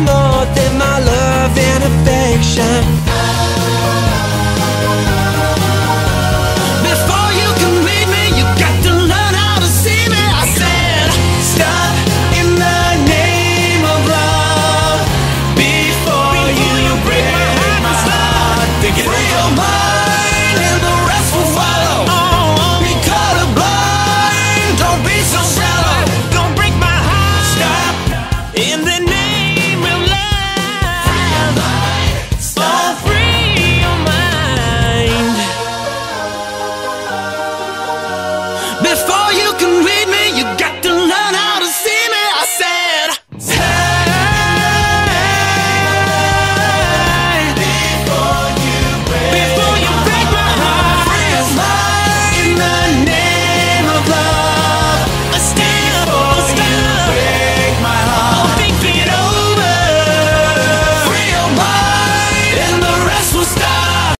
More than my love and affection. You can read me, you